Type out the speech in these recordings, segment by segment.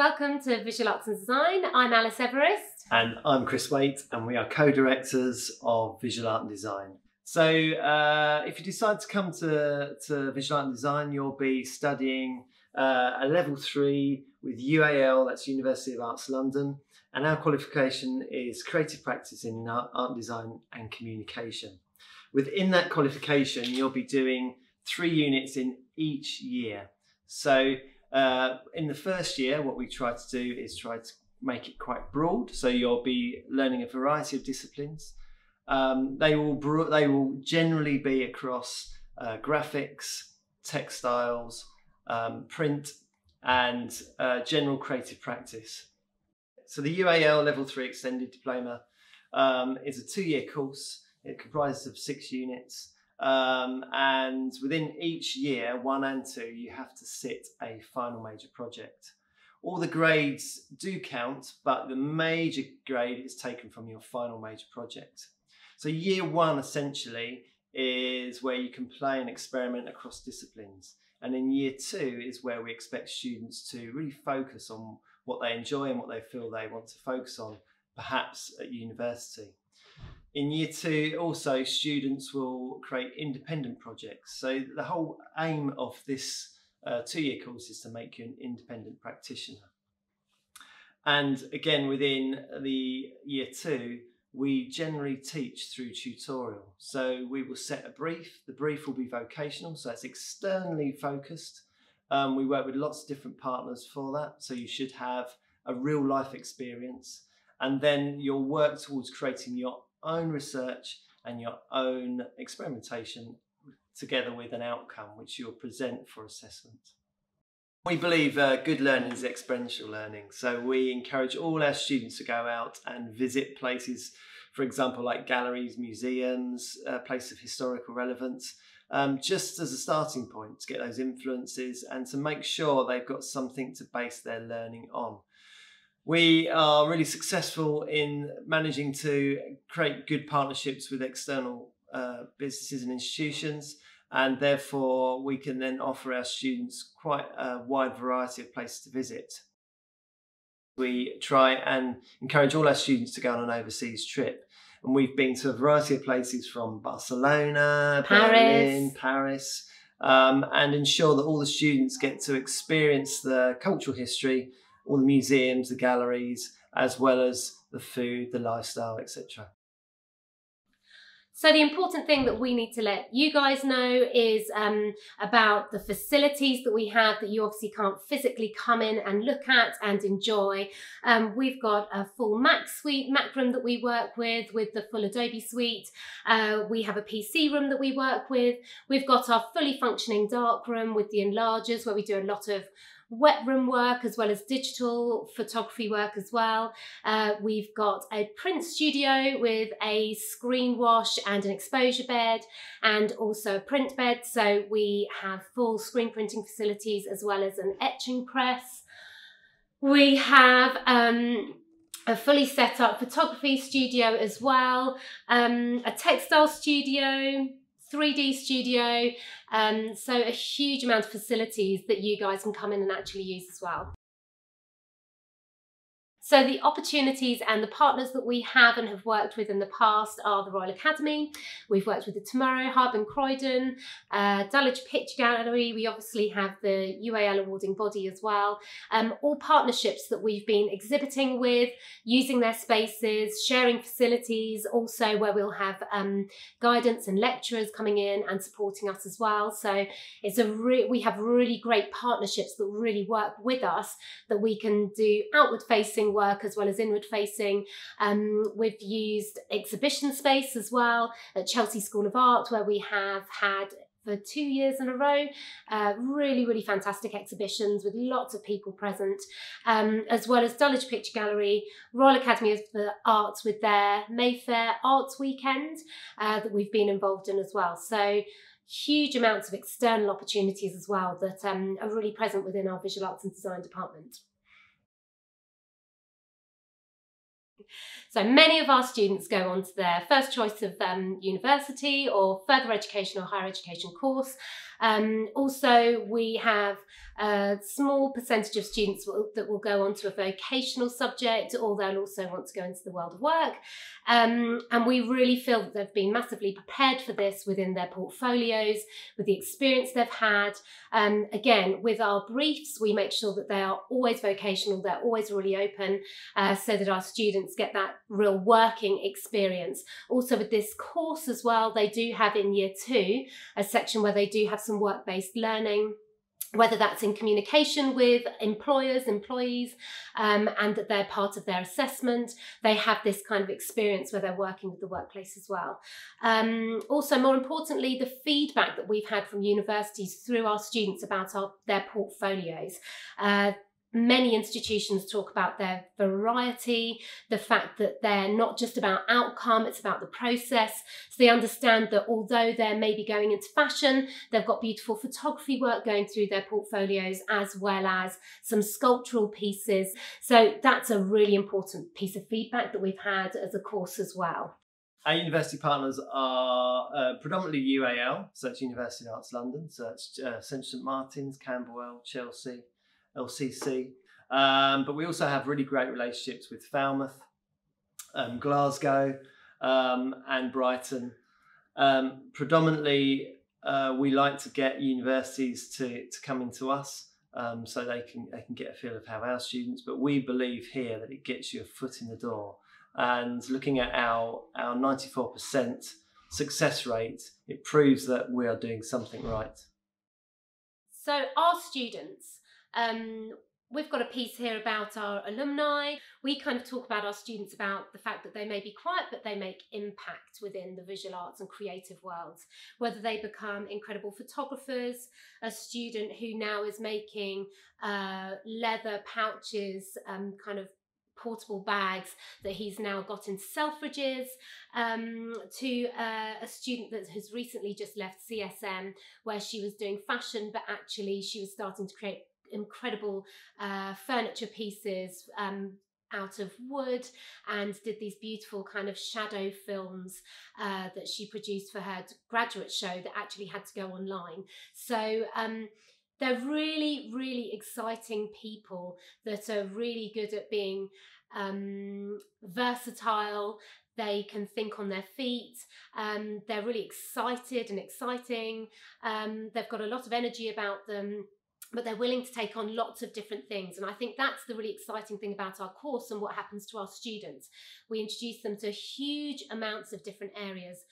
Welcome to Visual Arts and Design. I'm Alice Everest. And I'm Chris Waite, and we are co directors of Visual Art and Design. So, uh, if you decide to come to, to Visual Art and Design, you'll be studying uh, a level three with UAL, that's University of Arts London, and our qualification is Creative Practice in Art, art Design and Communication. Within that qualification, you'll be doing three units in each year. So, uh, in the first year, what we try to do is try to make it quite broad. So you'll be learning a variety of disciplines. Um, they will they will generally be across uh, graphics, textiles, um, print, and uh, general creative practice. So the UAL Level Three Extended Diploma um, is a two-year course. It comprises of six units. Um, and within each year, one and two, you have to sit a final major project. All the grades do count, but the major grade is taken from your final major project. So year one essentially is where you can play and experiment across disciplines. And in year two is where we expect students to really focus on what they enjoy and what they feel they want to focus on, perhaps at university. In year two, also students will create independent projects. So the whole aim of this uh, two-year course is to make you an independent practitioner. And again, within the year two, we generally teach through tutorial. So we will set a brief. The brief will be vocational, so it's externally focused. Um, we work with lots of different partners for that. So you should have a real life experience. And then you'll work towards creating your own research and your own experimentation together with an outcome which you'll present for assessment. We believe uh, good learning is experiential learning, so we encourage all our students to go out and visit places, for example, like galleries, museums, uh, places of historical relevance, um, just as a starting point to get those influences and to make sure they've got something to base their learning on. We are really successful in managing to create good partnerships with external uh, businesses and institutions, and therefore we can then offer our students quite a wide variety of places to visit. We try and encourage all our students to go on an overseas trip. And we've been to a variety of places from Barcelona, Paris. Berlin, Paris, um, and ensure that all the students get to experience the cultural history all the museums, the galleries, as well as the food, the lifestyle, etc. So the important thing that we need to let you guys know is um, about the facilities that we have that you obviously can't physically come in and look at and enjoy. Um, we've got a full Mac suite, Mac room that we work with, with the full Adobe suite. Uh, we have a PC room that we work with. We've got our fully functioning dark room with the enlargers where we do a lot of wet room work as well as digital photography work as well. Uh, we've got a print studio with a screen wash and an exposure bed and also a print bed. So we have full screen printing facilities as well as an etching press. We have um, a fully set up photography studio as well, um, a textile studio, 3D studio. Um, so a huge amount of facilities that you guys can come in and actually use as well. So the opportunities and the partners that we have and have worked with in the past are the Royal Academy. We've worked with the Tomorrow Hub in Croydon, uh, Dulwich Picture Gallery. We obviously have the UAL awarding body as well. Um, all partnerships that we've been exhibiting with, using their spaces, sharing facilities, also where we'll have um, guidance and lecturers coming in and supporting us as well. So it's a we have really great partnerships that really work with us that we can do outward facing work as well as inward facing. Um, we've used exhibition space as well at Chelsea School of Art where we have had for two years in a row. Uh, really, really fantastic exhibitions with lots of people present, um, as well as Dulwich Picture Gallery, Royal Academy of the Arts with their Mayfair Arts Weekend uh, that we've been involved in as well. So huge amounts of external opportunities as well that um, are really present within our visual arts and design department. So many of our students go on to their first choice of um, university or further education or higher education course. Um, also, we have a small percentage of students will, that will go on to a vocational subject or they'll also want to go into the world of work. Um, and we really feel that they've been massively prepared for this within their portfolios, with the experience they've had. Um, again, with our briefs, we make sure that they are always vocational, they're always really open, uh, so that our students get that real working experience. Also, with this course as well, they do have in year two a section where they do have some work based learning whether that's in communication with employers, employees, um, and that they're part of their assessment. They have this kind of experience where they're working with the workplace as well. Um, also, more importantly, the feedback that we've had from universities through our students about our, their portfolios. Uh, many institutions talk about their variety, the fact that they're not just about outcome, it's about the process. So they understand that although they're maybe going into fashion, they've got beautiful photography work going through their portfolios as well as some sculptural pieces. So that's a really important piece of feedback that we've had as a course as well. Our university partners are uh, predominantly UAL, so it's University of Arts London, so it's uh, Central St Martin's, Camberwell, Chelsea, LCC. Um, but we also have really great relationships with Falmouth, um, Glasgow, um, and Brighton. Um, predominantly, uh, we like to get universities to, to come into us um, so they can they can get a feel of how our students. But we believe here that it gets you a foot in the door. And looking at our our ninety four percent success rate, it proves that we are doing something right. So our students um, we've got a piece here about our alumni. We kind of talk about our students about the fact that they may be quiet, but they make impact within the visual arts and creative worlds. Whether they become incredible photographers, a student who now is making uh, leather pouches, um, kind of portable bags that he's now got in Selfridges, um, to uh, a student that has recently just left CSM, where she was doing fashion, but actually she was starting to create incredible uh, furniture pieces um, out of wood and did these beautiful kind of shadow films uh, that she produced for her graduate show that actually had to go online. So um, they're really, really exciting people that are really good at being um, versatile. They can think on their feet. Um, they're really excited and exciting. Um, they've got a lot of energy about them but they're willing to take on lots of different things. And I think that's the really exciting thing about our course and what happens to our students. We introduce them to huge amounts of different areas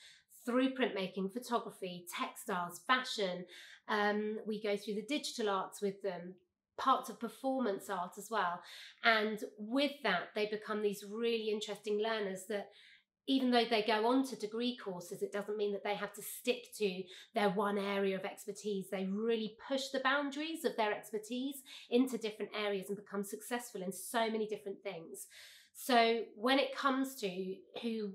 through printmaking, photography, textiles, fashion. Um, we go through the digital arts with them, parts of performance art as well. And with that, they become these really interesting learners that even though they go on to degree courses, it doesn't mean that they have to stick to their one area of expertise. They really push the boundaries of their expertise into different areas and become successful in so many different things. So when it comes to who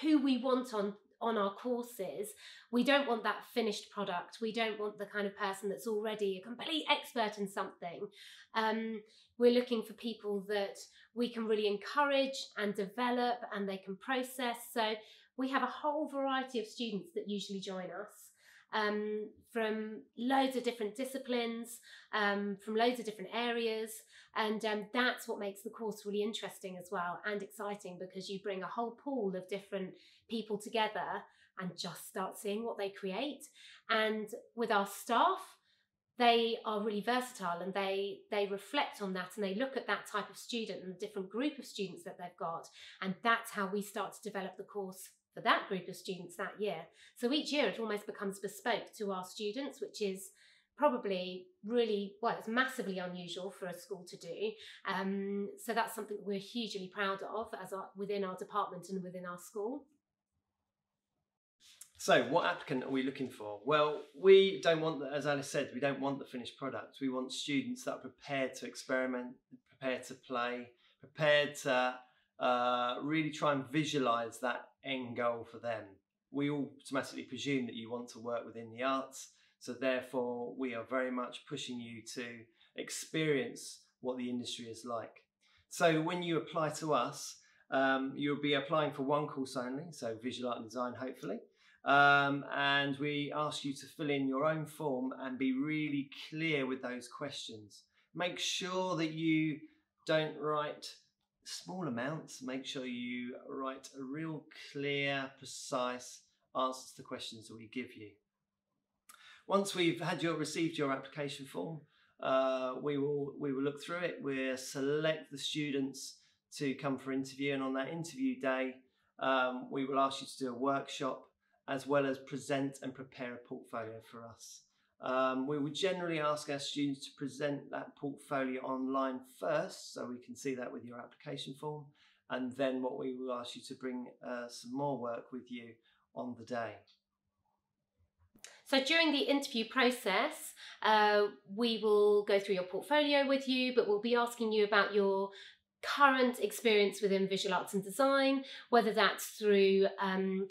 who we want on on our courses, we don't want that finished product. We don't want the kind of person that's already a complete expert in something. Um, we're looking for people that we can really encourage and develop and they can process. So we have a whole variety of students that usually join us. Um, from loads of different disciplines, um, from loads of different areas. And um, that's what makes the course really interesting as well and exciting because you bring a whole pool of different people together and just start seeing what they create. And with our staff, they are really versatile and they they reflect on that and they look at that type of student and the different group of students that they've got and that's how we start to develop the course for that group of students that year so each year it almost becomes bespoke to our students which is probably really well it's massively unusual for a school to do um, so that's something we're hugely proud of as our, within our department and within our school so, what applicant are we looking for? Well, we don't want, the, as Alice said, we don't want the finished product. We want students that are prepared to experiment, prepared to play, prepared to uh, really try and visualize that end goal for them. We automatically presume that you want to work within the arts, so therefore, we are very much pushing you to experience what the industry is like. So, when you apply to us, Um, you'll be applying for one course only, so visual art and design, hopefully. Um, and we ask you to fill in your own form and be really clear with those questions. Make sure that you don't write small amounts. Make sure you write a real clear, precise answer to the questions that we give you. Once we've had your received your application form, uh, we will we will look through it. We'll select the students to come for interview, and on that interview day, um, we will ask you to do a workshop as well as present and prepare a portfolio for us. Um, we would generally ask our students to present that portfolio online first, so we can see that with your application form. And then what we will ask you to bring uh, some more work with you on the day. So during the interview process, uh, we will go through your portfolio with you, but we'll be asking you about your current experience within visual arts and design, whether that's through um,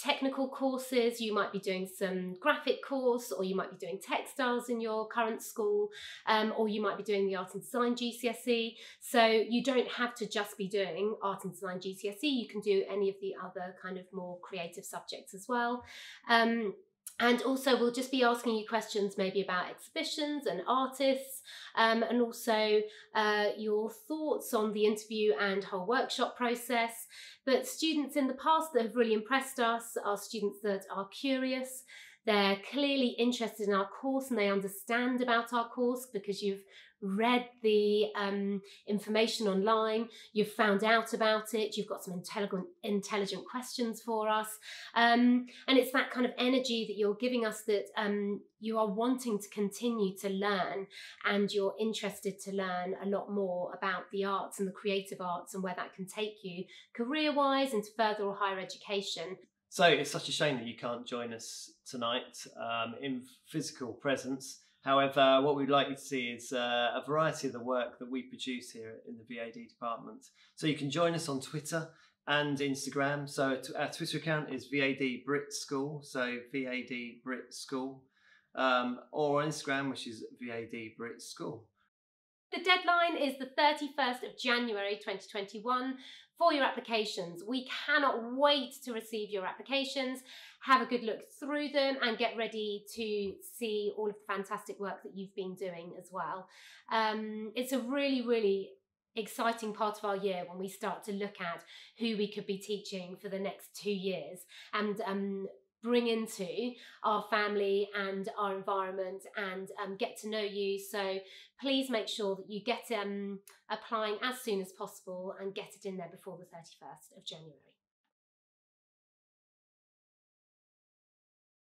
technical courses, you might be doing some graphic course, or you might be doing textiles in your current school, um, or you might be doing the art and design GCSE. So you don't have to just be doing art and design GCSE, you can do any of the other kind of more creative subjects as well. Um, and also, we'll just be asking you questions maybe about exhibitions and artists, um, and also uh, your thoughts on the interview and whole workshop process. But students in the past that have really impressed us are students that are curious, they're clearly interested in our course and they understand about our course because you've read the um, information online, you've found out about it, you've got some intelligent, intelligent questions for us. Um, and it's that kind of energy that you're giving us that um, you are wanting to continue to learn and you're interested to learn a lot more about the arts and the creative arts and where that can take you career wise into further or higher education. So it's such a shame that you can't join us tonight um, in physical presence. However, what we'd like you to see is uh, a variety of the work that we produce here in the VAD department. So you can join us on Twitter and Instagram. So our Twitter account is VAD Brit School, so VAD Brit School, um, or on Instagram, which is VAD Brit School. The deadline is the 31st of January 2021 for your applications. We cannot wait to receive your applications, have a good look through them and get ready to see all of the fantastic work that you've been doing as well. Um, it's a really, really exciting part of our year when we start to look at who we could be teaching for the next two years and um, bring into our family and our environment and um, get to know you. So please make sure that you get um, applying as soon as possible and get it in there before the 31st of January.